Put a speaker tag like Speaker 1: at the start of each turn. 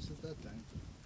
Speaker 1: this at that time.